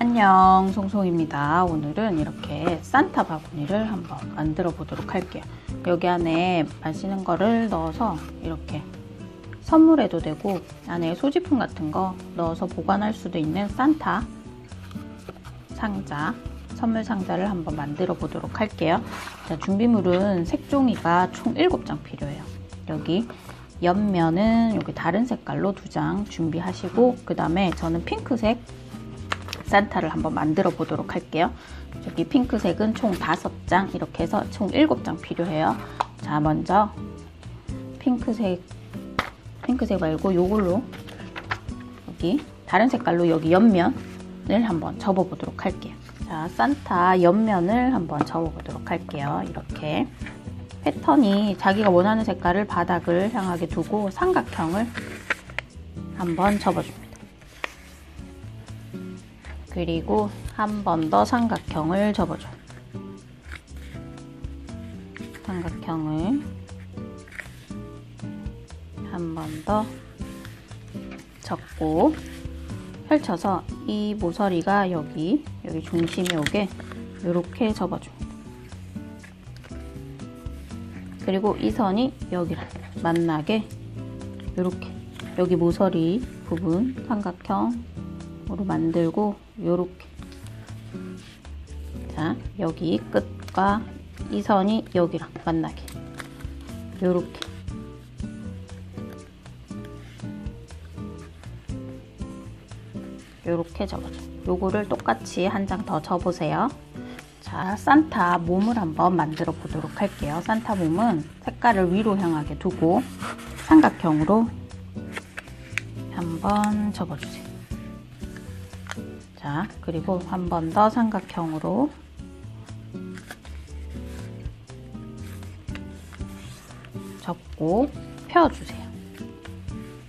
안녕 송송입니다. 오늘은 이렇게 산타 바구니를 한번 만들어 보도록 할게요. 여기 안에 마시는 거를 넣어서 이렇게 선물해도 되고 안에 소지품 같은 거 넣어서 보관할 수도 있는 산타 상자 선물 상자를 한번 만들어 보도록 할게요. 자, 준비물은 색종이가 총 7장 필요해요. 여기 옆면은 여기 다른 색깔로 두 장 준비하시고 그 다음에 저는 핑크색 산타를 한번 만들어 보도록 할게요. 여기 핑크색은 총 5장 이렇게 해서 총 7장 필요해요. 자 먼저 핑크색 핑크색 말고 요걸로 여기 다른 색깔로 여기 옆면을 한번 접어 보도록 할게요. 자 산타 옆면을 한번 접어 보도록 할게요. 이렇게 패턴이 자기가 원하는 색깔을 바닥을 향하게 두고 삼각형을 한번 접어줍니다. 그리고 한 번 더 삼각형을 접어줘요. 삼각형을 한 번 더 접고 펼쳐서 이 모서리가 여기 여기 중심이 오게 이렇게 접어줍니다. 그리고 이 선이 여기랑 만나게 이렇게 여기 모서리 부분 삼각형 으로 만들고 요렇게. 자 여기 끝과 이 선이 여기랑 만나게. 요렇게. 요렇게 접어줘. 요거를 똑같이 한 장 더 접으세요. 자 산타 몸을 한번 만들어 보도록 할게요. 산타 몸은 색깔을 위로 향하게 두고 삼각형으로 한번 접어주세요 자, 그리고 한 번 더 삼각형으로 접고 펴주세요.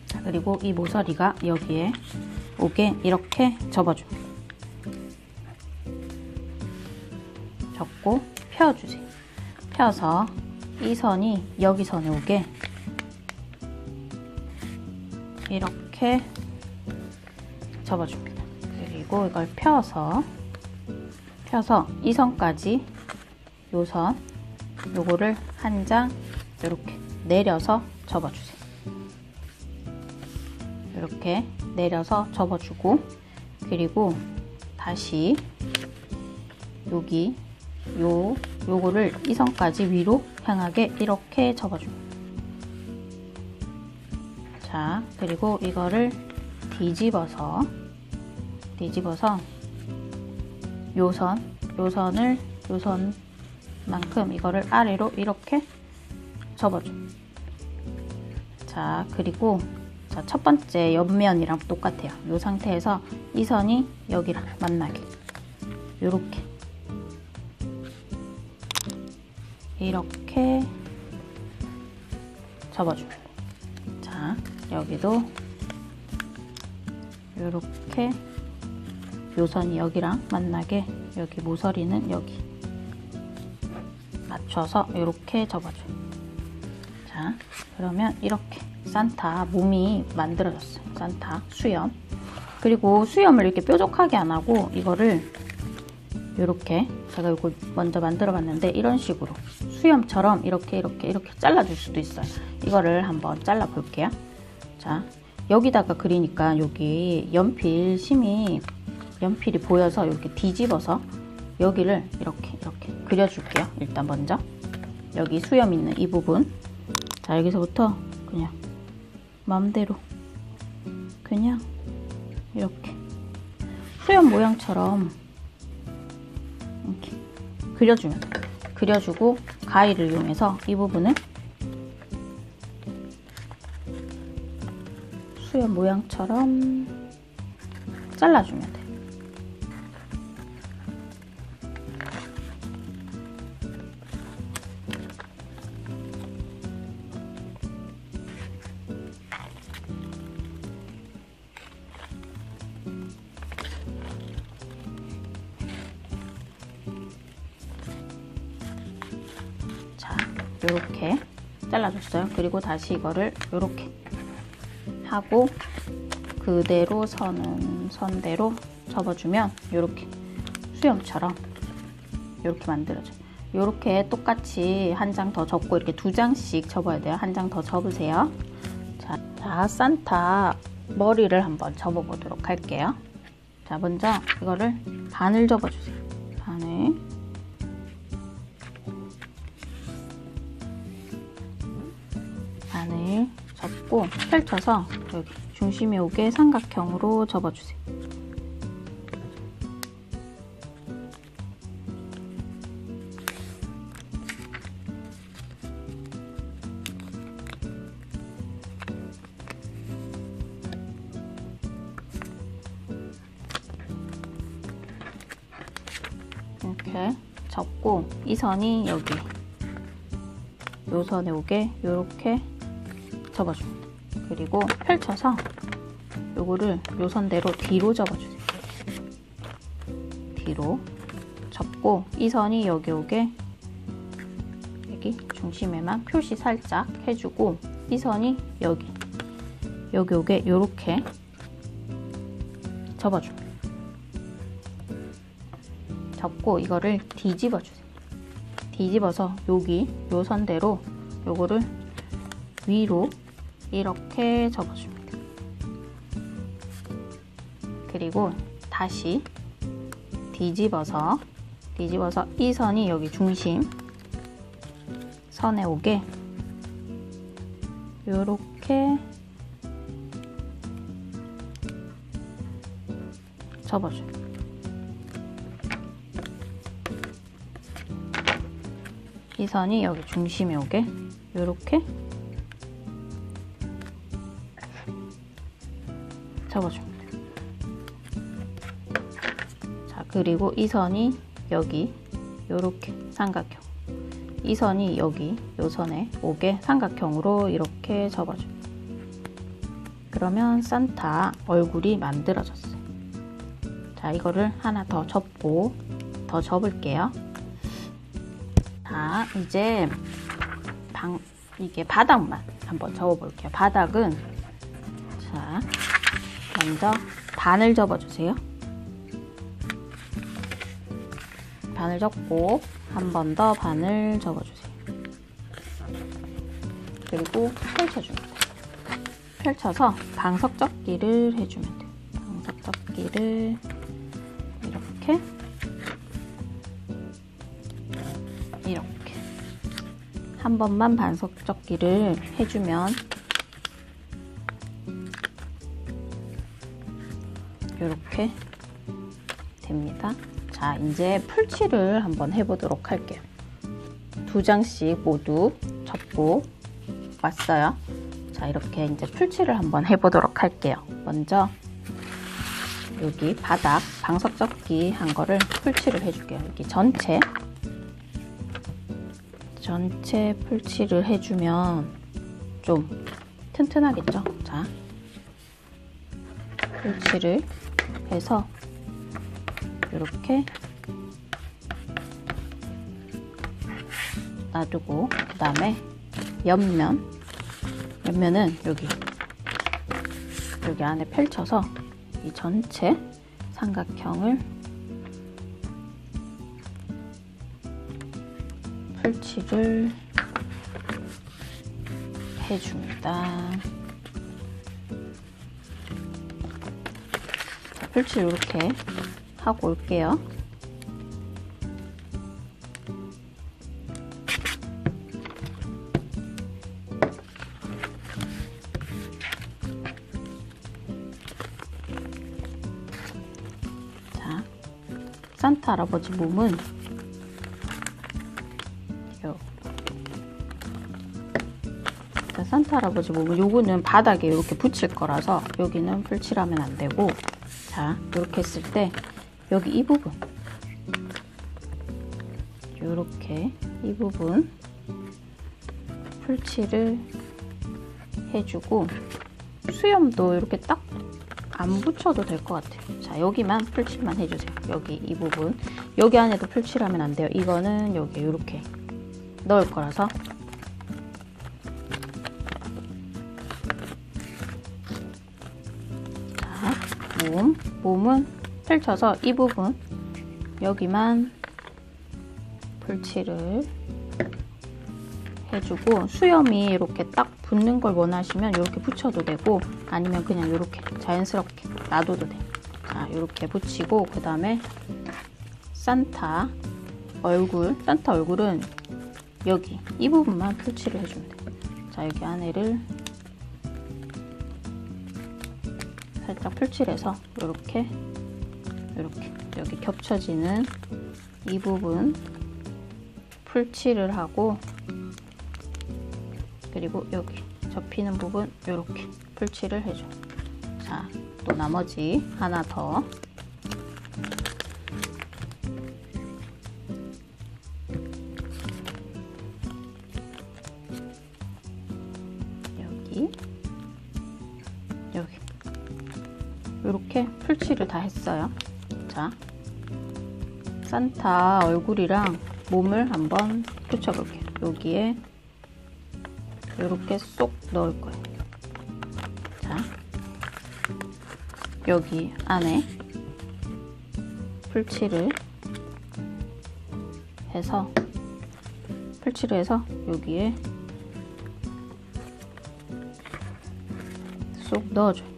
자, 그리고 이 모서리가 여기에 오게 이렇게 접어줍니다. 접고 펴주세요. 펴서 이 선이 여기 선에 오게 이렇게 접어줍니다. 그리고 이걸 펴서 펴서 이 선까지 요선 요거를 한 장 이렇게 내려서 접어주세요. 이렇게 내려서 접어주고 그리고 다시 여기 요 요거를 이 선까지 위로 향하게 이렇게 접어줍니다. 자 그리고 이거를 뒤집어서 뒤집어서 요선, 요선을 요선만큼 이거를 아래로 이렇게 접어줘. 자, 그리고 자, 첫 번째 옆면이랑 똑같아요. 이 상태에서 이 선이 여기랑 만나게 이렇게 이렇게 접어줍니다. 자, 여기도 이렇게 요선이 여기랑 만나게 여기 모서리는 여기 맞춰서 이렇게 접어줘요. 자, 그러면 이렇게 산타 몸이 만들어졌어요. 산타 수염. 그리고 수염을 이렇게 뾰족하게 안 하고 이거를 이렇게 제가 이거 먼저 만들어 봤는데 이런 식으로 수염처럼 이렇게 이렇게 이렇게 잘라 줄 수도 있어요. 이거를 한번 잘라 볼게요. 자, 여기다가 그리니까 여기 연필 심이 연필이 보여서 이렇게 뒤집어서 여기를 이렇게 이렇게 그려줄게요. 일단 먼저 여기 수염 있는 이 부분 자 여기서부터 그냥 마음대로 그냥 이렇게 수염 모양처럼 이렇게 그려주면. 그려주고 가위를 이용해서 이 부분을 수염 모양처럼 잘라주면 돼요. 이렇게 잘라줬어요. 그리고 다시 이거를 이렇게 하고 그대로 선은 선대로 접어주면 이렇게 수염처럼 이렇게 만들어져요. 이렇게 똑같이 한 장 더 접고 이렇게 두 장씩 접어야 돼요. 한 장 더 접으세요. 자, 자, 산타 머리를 한번 접어보도록 할게요. 자, 먼저 이거를 반을 접어주세요. 반을. 펼쳐서 여기 중심이 오게 삼각형으로 접어주세요. 이렇게 접고 이 선이 여기 요 선에 오게 이렇게 접어줍니다. 그리고 펼쳐서 요거를 요 선대로 뒤로 접어주세요. 뒤로 접고 이 선이 여기 오게 여기 중심에만 표시 살짝 해주고 이 선이 여기 여기 오게 이렇게 접어줍니다. 접고 이거를 뒤집어 주세요. 뒤집어서 여기 요 선대로 요거를 위로 이렇게 접어줍니다. 그리고 다시 뒤집어서 뒤집어서 이 선이 여기 중심 선에 오게 요렇게 접어줘요. 이 선이 여기 중심에 오게 이렇게 접어줍니다. 자 그리고 이 선이 여기 이렇게 삼각형 이 선이 여기 이 선에 오게 삼각형으로 이렇게 접어줍니다. 그러면 산타 얼굴이 만들어졌어요. 자 이거를 하나 더 접고 더 접을게요. 자, 이제 방, 이게 바닥만 한번 접어볼게요. 바닥은, 자, 먼저 반을 접어주세요. 반을 접고, 한 번 더 반을 접어주세요. 그리고 펼쳐줍니다. 펼쳐서 방석 접기를 해주면 돼요. 방석 접기를 이렇게 이렇게 한 번만 반석 접기를 해주면 이렇게 됩니다. 자, 이제 풀칠을 한번 해보도록 할게요. 두 장씩 모두 접고 왔어요. 자, 이렇게 이제 풀칠을 한번 해보도록 할게요. 먼저 여기 바닥 방석 접기 한 거를 풀칠을 해줄게요. 여기 전체 전체 풀칠을 해주면 좀 튼튼하겠죠? 자, 풀칠을 해서 이렇게 놔두고 그 다음에 옆면 옆면은 여기 여기 안에 펼쳐서 이 전체 삼각형을 풀칠을 해줍니다. 자, 풀칠 이렇게 하고 올게요. 자, 산타 할아버지 몸은 요. 자, 산타 할아버지 몸은 요거는 바닥에 이렇게 붙일 거라서 여기는 풀칠하면 안 되고 자, 이렇게 했을 때 여기 이 부분 이렇게 이 부분 풀칠을 해주고 수염도 이렇게 딱 안 붙여도 될 것 같아요. 자, 여기만 풀칠만 해주세요. 여기 이 부분. 여기 안에도 풀칠하면 안 돼요. 이거는 여기 이렇게 넣을 거라서. 몸. 몸은 펼쳐서 이 부분 여기만 풀칠을 해주고 수염이 이렇게 딱 붙는 걸 원하시면 이렇게 붙여도 되고 아니면 그냥 이렇게 자연스럽게 놔둬도 돼. 자, 이렇게 붙이고 그 다음에 산타 얼굴, 산타 얼굴은 여기 이 부분만 풀칠을 해주면 돼. 자, 여기 안에를 살짝 풀칠해서 이렇게 이렇게 여기 겹쳐지는 이 부분 풀칠을 하고 그리고 여기 접히는 부분 이렇게 풀칠을 해줘. 자, 또 나머지 하나 더. 산타 얼굴이랑 몸을 한번 붙여볼게요. 여기에 이렇게 쏙 넣을 거예요. 자, 여기 안에 풀칠을 해서 풀칠을 해서 여기에 쏙 넣어줘요.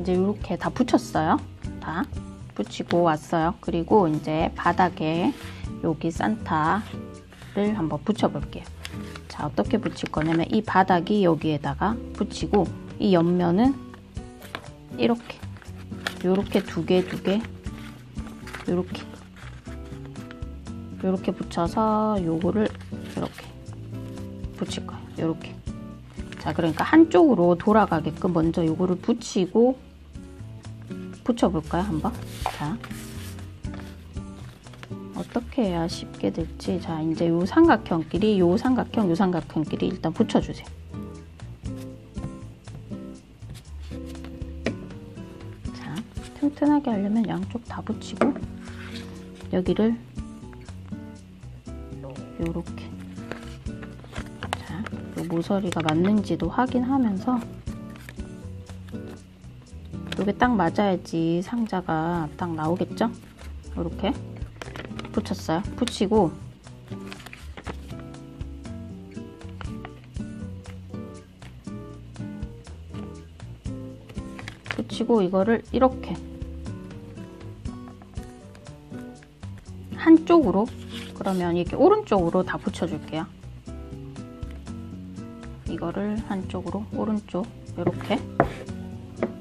이제 이렇게 다 붙였어요. 다 붙이고 왔어요. 그리고 이제 바닥에 여기 산타를 한번 붙여볼게요. 자, 어떻게 붙일 거냐면 이 바닥이 여기에다가 붙이고 이 옆면은 이렇게 요렇게 두 개, 두 개, 요렇게 이렇게 붙여서 요거를 이렇게 붙일 거예요. 이렇게. 자, 그러니까 한쪽으로 돌아가게끔 먼저 요거를 붙이고 붙여볼까요? 한번. 자. 어떻게 해야 쉽게 될지. 자, 이제 요 삼각형끼리, 요 삼각형, 요 삼각형끼리 일단 붙여주세요. 자, 튼튼하게 하려면 양쪽 다 붙이고, 여기를 요렇게 자, 요 모서리가 맞는지도 확인하면서 요게 딱 맞아야지 상자가 딱 나오겠죠? 요렇게 붙였어요. 붙이고 붙이고 이거를 이렇게 한쪽으로 그러면 이렇게 오른쪽으로 다 붙여줄게요. 이거를 한쪽으로 오른쪽 이렇게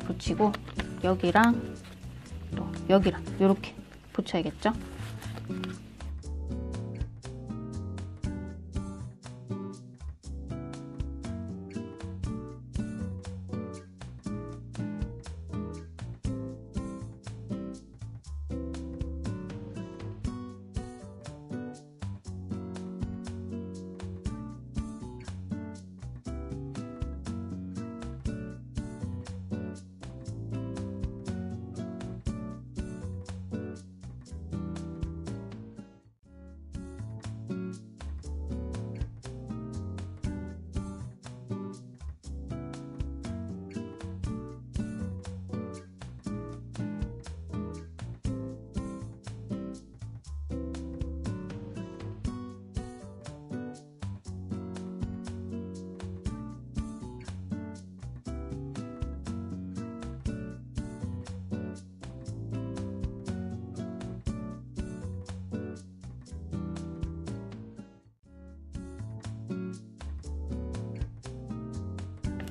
붙이고 여기랑 또 여기랑 이렇게 붙여야겠죠?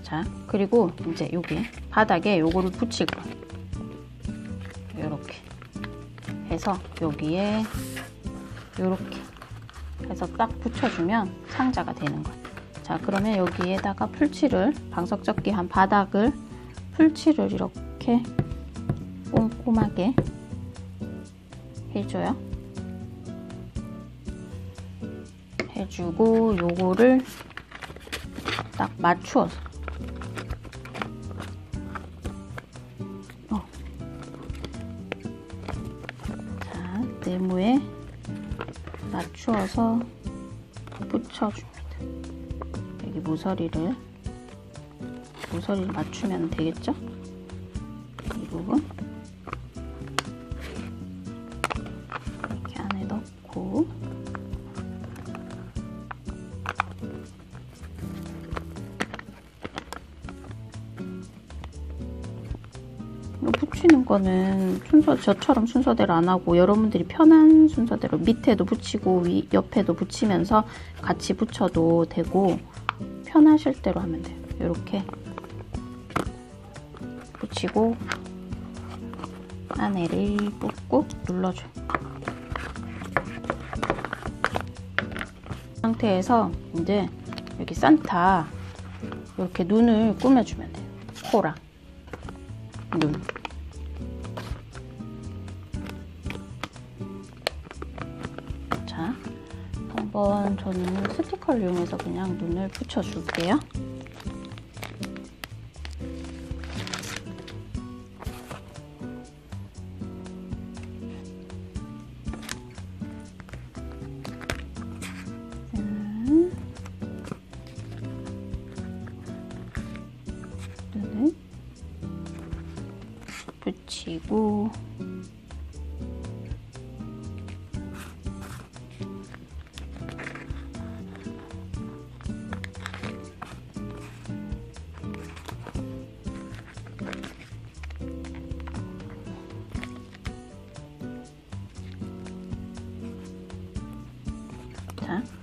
자, 그리고 이제 여기 바닥에 요거를 붙일 거예요. 해서 여기에 이렇게 해서 딱 붙여주면 상자가 되는 거예요. 자 그러면 여기에다가 풀칠을 방석접기 한 바닥을 풀칠을 이렇게 꼼꼼하게 해줘요. 해주고 요거를 딱 맞추어서 맞추어서 붙여줍니다. 여기 모서리를 모서리를 맞추면 되겠죠? 이 부분 붙이는 거는 순서 저처럼 순서대로 안 하고 여러분들이 편한 순서대로 밑에도 붙이고 위 옆에도 붙이면서 같이 붙여도 되고 편하실 대로 하면 돼요. 이렇게 붙이고 안에를 꾹꾹 눌러줘요. 이 상태에서 이제 여기 산타 이렇게 눈을 꾸며주면 돼요. 코랑 눈. 자, 한번 저는 스티커를 이용해서 그냥 눈을 붙여줄게요.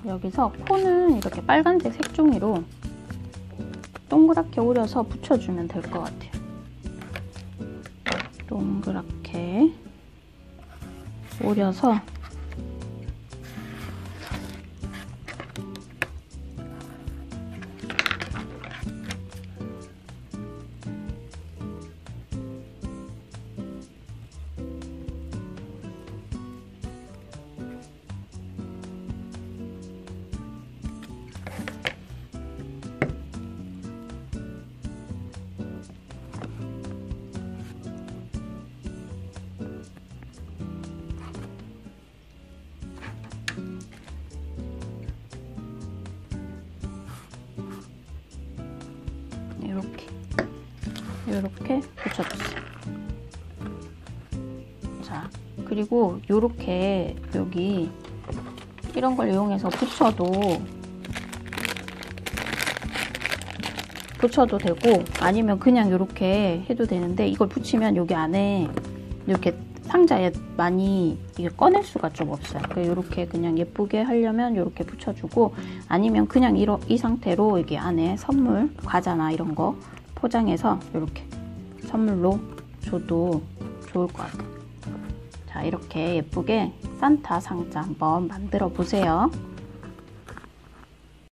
여기서 코는 이렇게 빨간색 색종이로 동그랗게 오려서 붙여주면 될 것 같아요. 동그랗게 오려서 이렇게 붙여줬어요. 자 그리고 이렇게 여기 이런 걸 이용해서 붙여도 붙여도 되고 아니면 그냥 이렇게 해도 되는데 이걸 붙이면 여기 안에 이렇게 상자에 많이 이게 꺼낼 수가 좀 없어요. 이렇게 그냥 예쁘게 하려면 이렇게 붙여주고 아니면 그냥 이러, 이 상태로 여기 안에 선물, 과자나 이런 거 포장해서 이렇게 선물로 줘도 좋을 것 같아요. 자, 이렇게 예쁘게 산타 상자 한번 만들어 보세요.